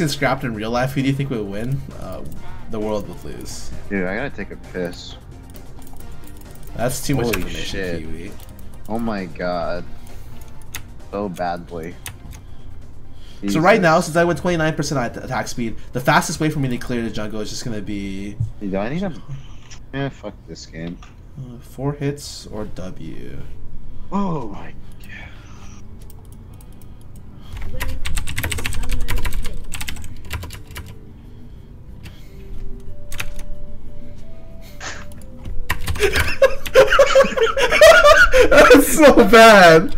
and scrapped in real life, who do you think would win? Uh, the world would lose. Dude, I gotta take a piss. That's too much information, shit. Kiwi. Oh my god. So badly. So right now, since I went 29% at- attack speed, the fastest way for me to clear the jungle is just gonna be Dude, Do I need a... Eh, fuck this game. uh, four hits or W. Oh my god. That's so bad.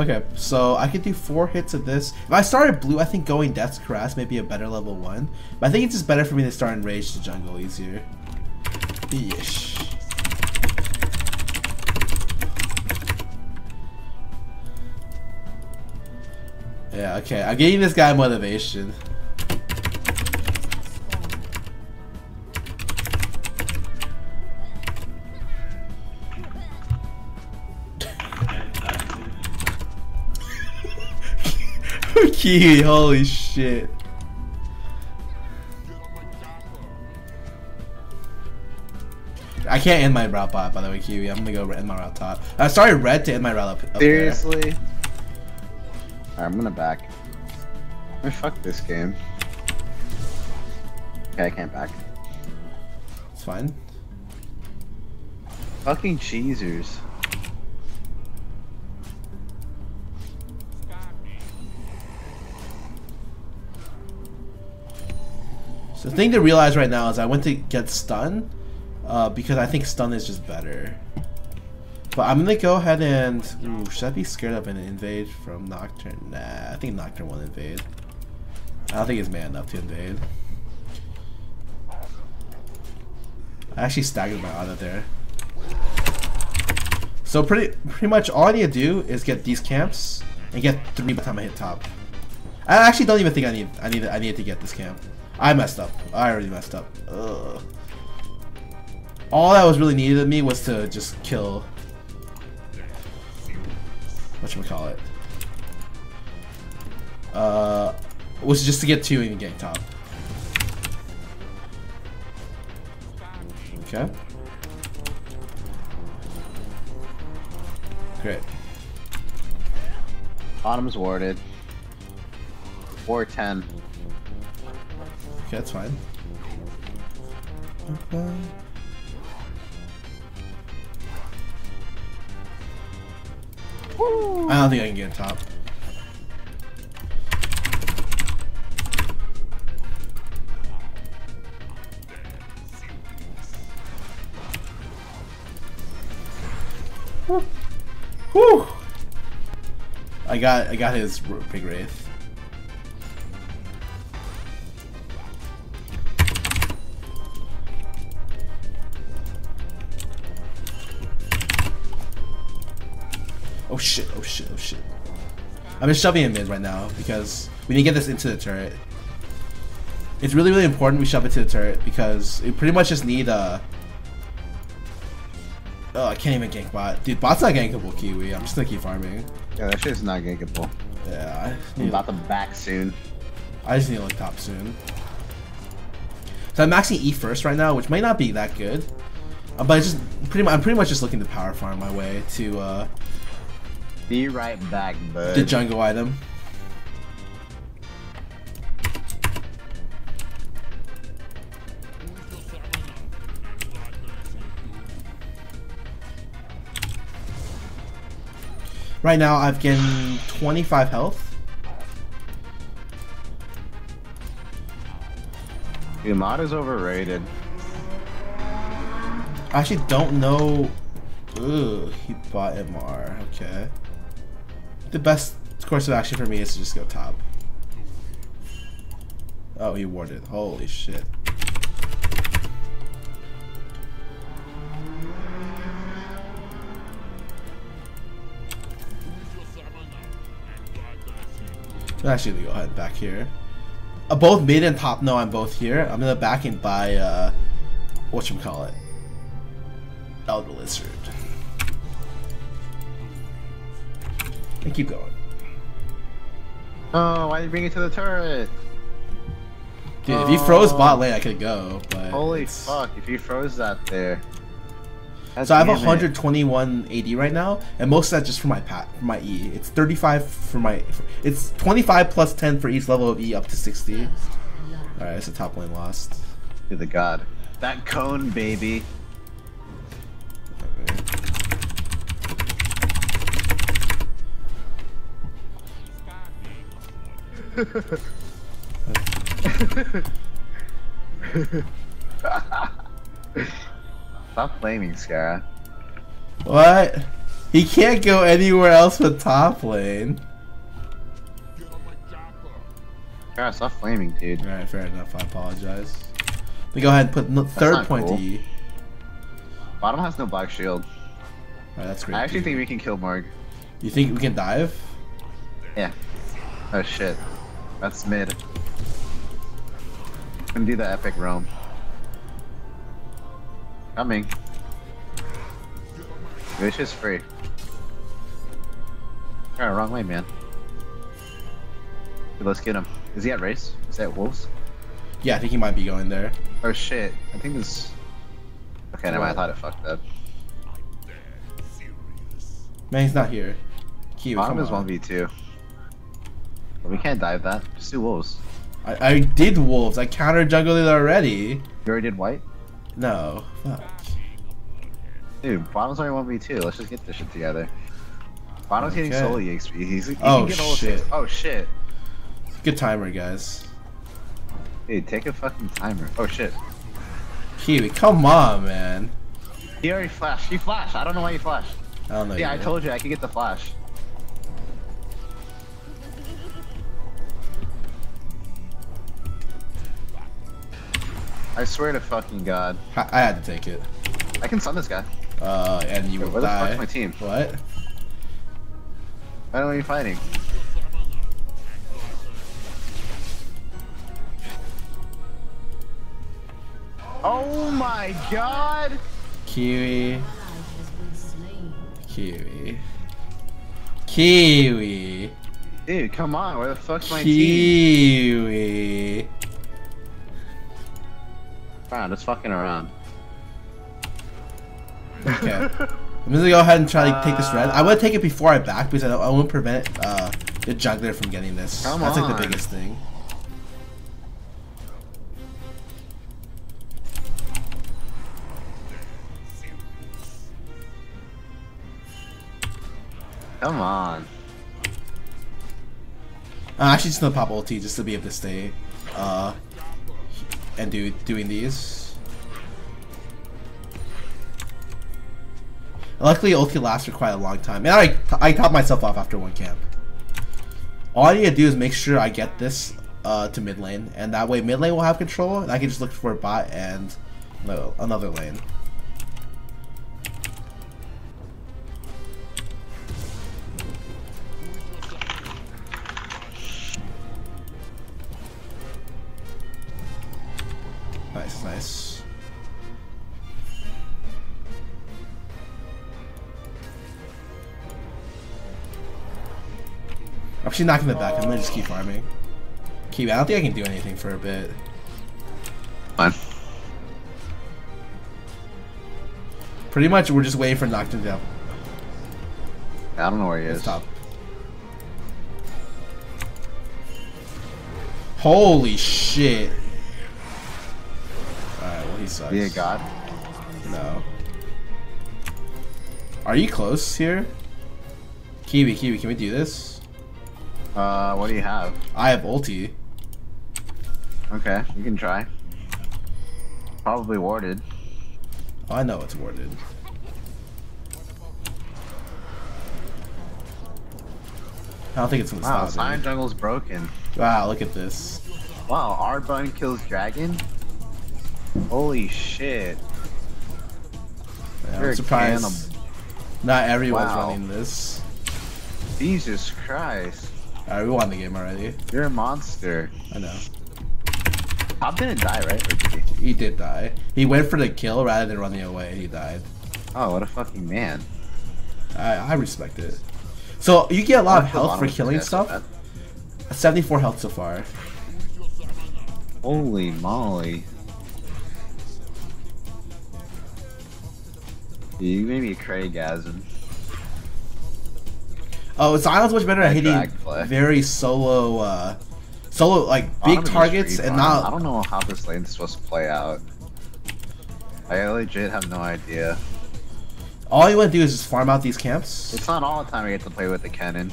Okay, so I could do four hits of this. If I started blue, I think going Death's Caress may be a better level one. But I think it's just better for me to start Enrage to jungle easier. Yeesh. Yeah, okay. I'm getting this guy motivation. Kiwi, holy shit. I can't end my route bot, by the way, Kiwi. I'm gonna go end my route top. I started red to end my route up, up there. Seriously? Alright, I'm gonna back. Man, fuck this game. Okay, I can't back. It's fine. Fucking cheesers. So the thing to realize right now is I went to get stun uh, because I think stun is just better. But I'm gonna go ahead and ooh, should I be scared of an invade from Nocturne? Nah, I think Nocturne won't invade. I don't think he's man enough to invade. I actually staggered my auto there. So pretty pretty much all I need to do is get these camps and get three by the time I hit top. I actually don't even think I need I need I need to get this camp. I messed up. I already messed up. Ugh. All that was really needed of me was to just kill. What should we call it? Uh, was just to get two and get top. Okay. Great. Bottom's warded. 410. Okay, that's fine. Okay. I don't think I can get top. Whew. I got I got his big wraith. Shit, oh shit, oh shit. I'm just shoving him mid right now because we need to get this into the turret. It's really, really important we shove it to the turret because we pretty much just need a... Oh, I can't even gank bot. Dude, bot's not gankable, Kiwi. I'm just gonna keep farming. Yeah, that shit's not gankable. Yeah, I I'm about to back soon. I just need to look top soon. So I'm maxing E first right now, which might not be that good. Uh, but it's just pretty much, I'm pretty much just looking to power farm my way to uh, Be right back, bud. the jungle item. Right now, I've gained 25 health. Dude, mod is overrated. I actually don't know. Ugh, he bought MR. Okay the best course of action for me is to just go top. Oh, he warded. Holy shit. I'm actually gonna go ahead back here. Uh, both mid and top know I'm both here. I'm gonna back and by, uh whatchamacallit. Elder Lizard. And keep going. Oh, why did you bring it to the turret? Dude, if you froze Oh. bot lane, I could go, but Holy it's- fuck, if you froze that there. God So I have damn it. 121 AD right now, and most of that just for my pat, for my E. It's 35 for my. It's 25 plus 10 for each level of E up to 60. All right, it's a top lane lost. To the god. That cone, baby. Stop blaming Scarra. What? He can't go anywhere else but top lane. Scarra, stop flaming, dude. All right, fair enough. I apologize. Let me go ahead and put no, third point cool. to E. Bottom has no black shield. All right, that's great. I actually dude. think we can kill Morg. You think we can dive? Yeah. Oh shit. That's mid. Gonna do the epic roam. Coming. Wish is free. Alright, wrong way, man. Okay, let's get him. Is he at race? Is that wolves? Yeah, I think he might be going there. Oh shit. I think this. Okay, never mind. I thought it fucked up. Man, he's not here. Kiwi, Bottom is on. 1v2. We can't dive that. Just do wolves. I, I did wolves. I counter jungled it already. You already did white? No. Fuck. Dude, bottom's only 1v2. Let's just get this shit together. Bottom's getting Okay. solo EXP. He's, he Oh, can get all shit. Oh shit. Good timer, guys. Dude, take a fucking timer. Oh shit. Kiwi, come on, man. He already flashed. He flashed. I don't know why he flashed. I don't know. Yeah, I told you I could get the flash. I swear to fucking god. I, I had to take it. I can stun this guy. Uh, and you Wait, will where the die. fuck's my team? What? I don't know you fighting. Oh my god! Kiwi. Ally has been slain. Kiwi. Kiwi. Dude, come on, where the fuck's my team? Kiwi. Wow, just fucking around. Okay. I'm gonna go ahead and try to take this red. I want to take it before I back because I, I want to prevent uh, the jungler from getting this. Come That's like on. the biggest thing. Come on. I'm actually just gonna pop ulti just to be able to stay uh, and do doing these. Luckily, ulti lasts for quite a long time, and I I top myself off after one camp. All I need to do is make sure I get this uh, to mid lane, and that way mid lane will have control, and I can just look for a bot and no, another lane. I'm actually not gonna back. I'm gonna just keep farming. Keep. I don't think I can do anything for a bit. Fine. Pretty much, we're just waiting for Nocturne to I don't know where he is. top. Holy shit! Alright, well he sucks. Be a god. No. Are you close here? Kiwi, Kiwi, can we do this? Uh, what do you have? I have ulti. Okay, you can try. Probably warded. Oh, I know it's warded. I don't think it's gonna Wow, stop Cyan me. Jungle's broken. Wow, look at this. Wow, our bun kills dragon? Holy shit. Yeah, I'm surprised not everyone's Wow. running this. Jesus Christ. Alright, we won the game already. You're a monster. I know. Top didn't die, right? Did he? He did die. He went for the kill rather than running away. He died. Oh, what a fucking man. I, I respect it. So you get a lot of health for killing stuff. bad? 74 health so far. Holy moly. You made me Craigasm. Oh, Sion's much better at hitting very solo, uh, solo like big targets and farm. I don't know how this lane's supposed to play out. I legit have no idea. All you want to do is just farm out these camps It's not all the time I get to play with the cannon.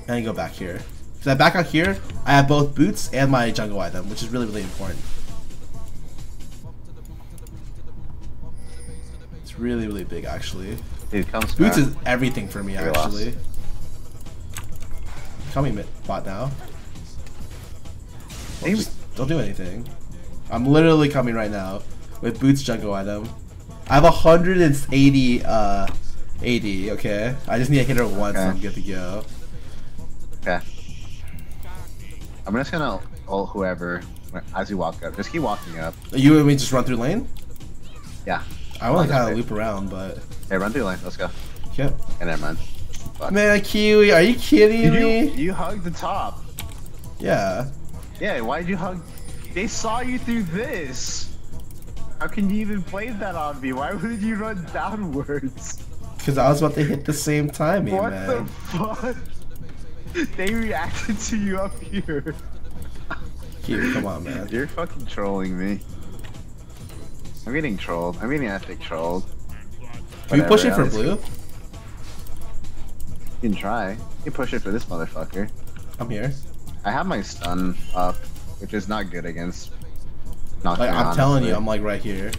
and then go back here. So I back out here, I have both boots and my jungle item, which is really really important. It's really really big actually. Dude, Boots is everything for me lost. actually. Me mid bot now. Don't, just- don't do anything. I'm literally coming right now with boots jungle item. I have 180 uh 80, okay? I just need to hit her once and I'm good to go. Okay. I'm just gonna ult whoever as you walk up. Just keep walking up. You and me just run through lane? Yeah. I want to kind of loop around, but Hey, run through lane. Let's go. yep. And never mind. Fuck. Man, Kiwi, are you kidding you, me? you hugged the top. Yeah. Yeah, why'd you hug? They saw you through this. How can you even play that on me? Why would you run downwards? Because I was about to hit the same timing, what man. the fuck? They reacted to you up here. Kiwi, come on, man. You're fucking trolling me. I'm getting trolled. I'm getting epic trolled. Are you pushing for blue? You can try. You can push it for this motherfucker. I'm here. I have my stun up, which is not good against. Nocturne, Like I'm telling you. I'm like right here.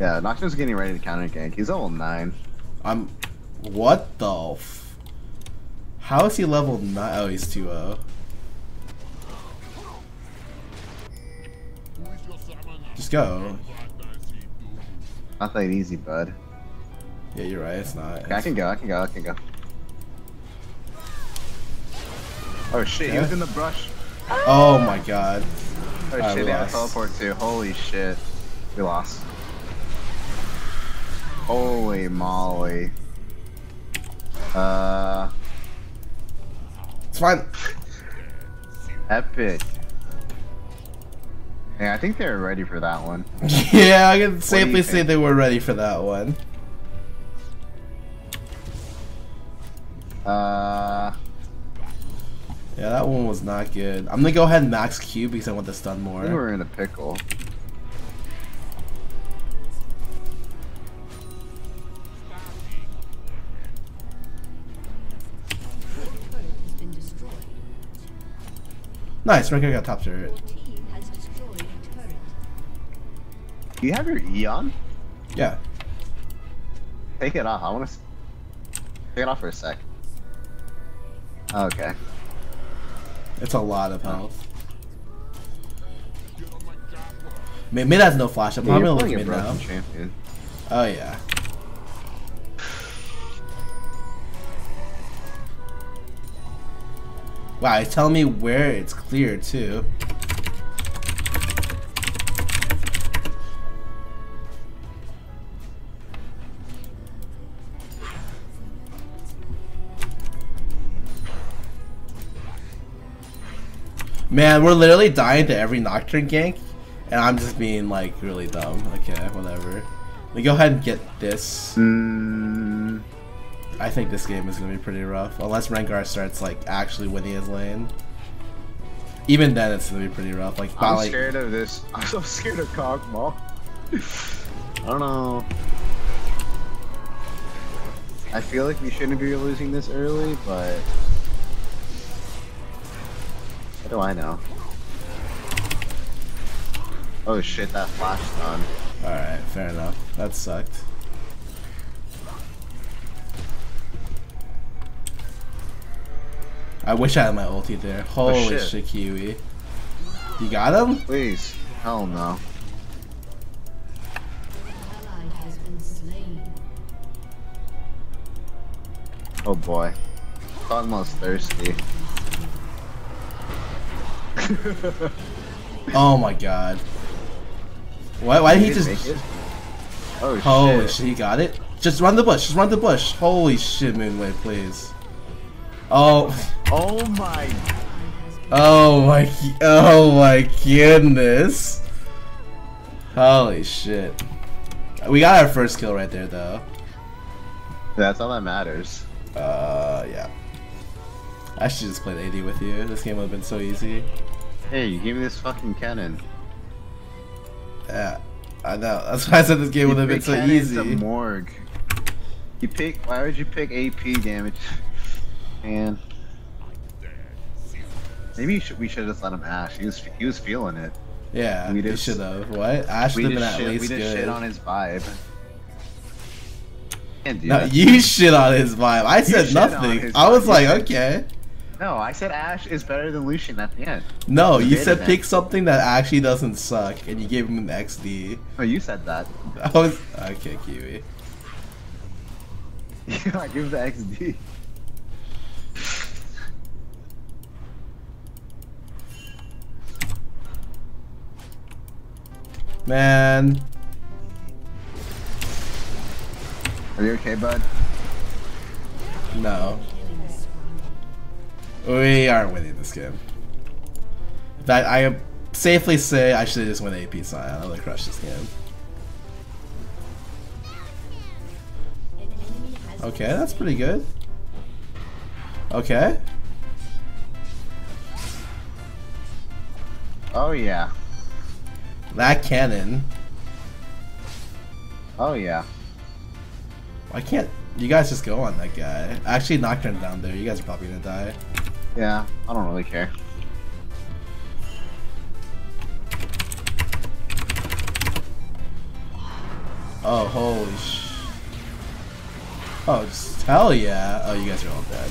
Yeah, Nocturne's getting ready to counter gank. He's level 9. I'm. What the? F- How is he level nine? Oh, he's 2-0. Just go. Not that easy, bud. Yeah, you're right. It's not. Okay, I can go, I can go, I can go. Oh shit, he was in the brush. Oh my god. Oh shit, we they lost. teleport too. Holy shit. We lost. Holy moly. Uh, It's fine. epic. Yeah, I think they're ready for that one. yeah, I can safely say they were ready for that one. Uh, Yeah, that one was not good. I'm gonna go ahead and max Q because I want to stun more. we're in a pickle. turret has been destroyed. Nice, Rengar got top turret. Do you have your E on? Yeah. Take it off. I want to take it off for a sec. Okay. It's a lot of health. Mid, mid has no flash. I'm Yeah, probably you're gonna look mid now. champion. Oh yeah. Wow, it's telling me where it's clear too. Man, we're literally dying to every Nocturne gank, and I'm just being like really dumb. Okay, whatever. We go ahead and get this. Mm, I think this game is gonna be pretty rough, unless Rengar starts like actually winning his lane. Even then, it's gonna be pretty rough. Like, I'm like scared of this. I'm so scared of Kog'Maw. I don't know. I feel like we shouldn't be losing this early, but what do I know? Oh shit, that flash stun. all right, fair enough. That sucked. I wish I had my ulti there. Oh, Holy shit. shit, Kiwi. You got him? Please, hell no. Ally has been slain. Oh boy. Cosmo's thirsty. Oh my god. Why, why did he didn't just... Oh Holy shit. shit, he got it? Just run the bush, just run the bush. Holy shit, Moonway, please. Oh, Oh my. oh my, oh my goodness. Holy shit. We got our first kill right there, though. That's all that matters. Uh, yeah. I should just played AD with you. This game would have been so easy. Hey, you gave me this fucking cannon. Yeah, I know. That's why I said this game would have been so Cannon's a easy. morgue. You pick. Why would you pick AP damage? Man. Maybe you should, we should have just let him Ashe. He was he was feeling it. Yeah, We we just- should have. What? I should We have been at shit, we least just good. shit on his vibe. No, that. you shit on his vibe. I said nothing. I was like, okay. No, I said Ashe is better than Lucian at the end. No, You said pick something that actually doesn't suck, and you gave him an XD. Oh, you said that. I was okay, Kiwi. I give the XD. Man, Are you okay, bud? no, we aren't winning this game. That I safely say I should have just went AP Sion. I would have crushed this game. An enemy has Okay, that's pretty good. Okay. Oh yeah. That cannon. Oh yeah. Why can't you guys just go on that guy? Actually, Nocturne down there. You guys are probably gonna die. Yeah. I don't really care. Oh, holy sh. Oh, just, hell yeah. Oh, you guys are all dead.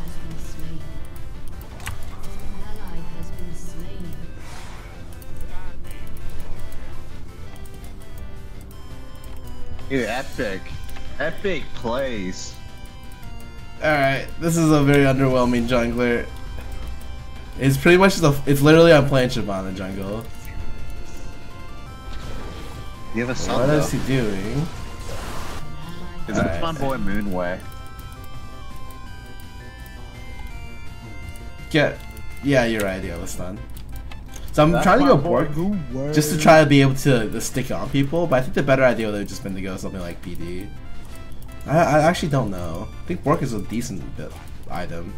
has been slain. An ally has been slain. Dude, epic. Epic plays. Alright, this is a very underwhelming jungler. It's pretty much the. It's literally I'm playing Shyvana jungle. You have a son What though. is he doing? Is Alright. it my boy Moonway? Get. Yeah, you're right. Yeah, let's done. So I'm That's trying to my go boy Bork Moonway. just to try to be able to, to stick on people, but I think the better idea would have just been to go something like PD. I, I actually don't know. I think Bork is a decent bit item.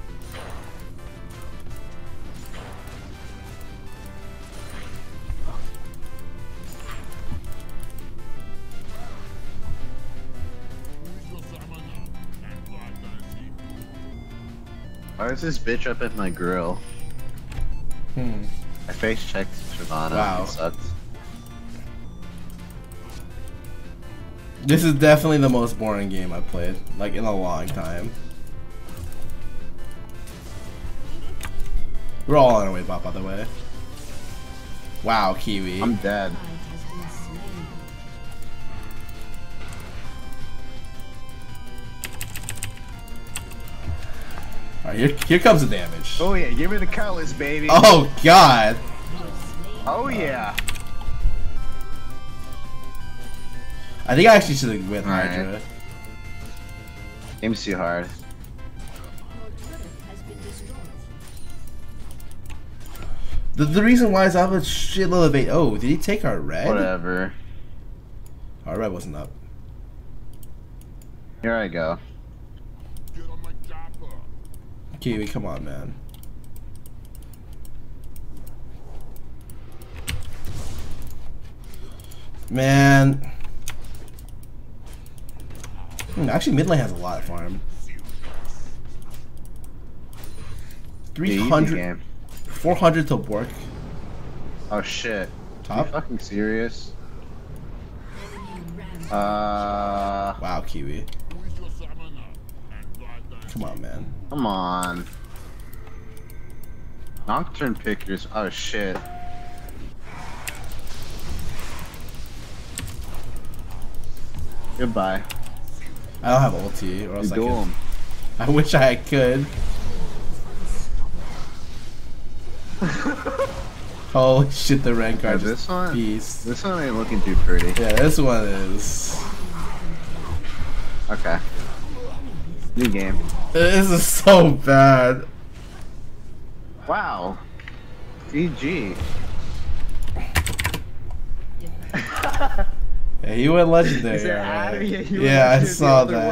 Why is this bitch up at my grill? Hmm. I face checked Shyvana. Wow. It sucked. This is definitely the most boring game I've played, like in a long time. We're all on our way, Bob, by the way. Wow, Kiwi. I'm dead. Ally has been slain. Alright, here, here comes the damage. Oh yeah, give me the colors, baby. Oh, God. Oh, yeah. I think I actually should have went. Hydra. Game's too hard. Your turret has been destroyed. The, the reason why is I have a shitload of eight. Oh, did he take our red? Whatever. Our red wasn't up. Here I go. Kiwi, come on, man. Man. Hmm, actually, mid lane has a lot of farm. Yeah, easy 300, game. 400 to work. Oh shit. Are Top? you fucking serious? Uh, Wow, Kiwi. Come on, man. come on. Nocturne pickers. Oh shit. Goodbye. I don't have ulti, or You else I duel could. him. I wish I could. Holy shit, the rank Yeah, guard this one- beast. This one ain't looking too pretty. Yeah, this one is. Okay. New game. This is so bad. Wow. GG. Yeah, he went legendary. Is it alright. out of here? He Yeah, I saw that.